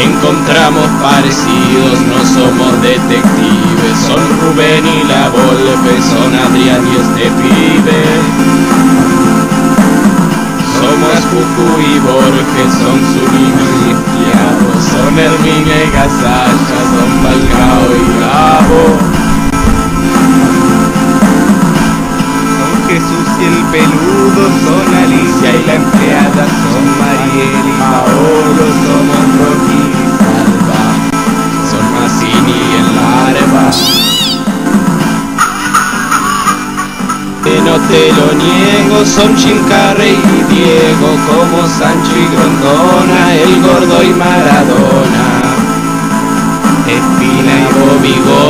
encontramos parecidos, no somos detectives, son Rubén y la Volpe, son Adrián y este pibe. Somos Cucu y Borges, son Zunino y son Hermine y Gasalla, son Falcao y Gabo. Son Jesús y el peludo, son Que no te lo niego, son Jim y Diego, como Sancho y Grondona, el gordo y Maradona, Espina y.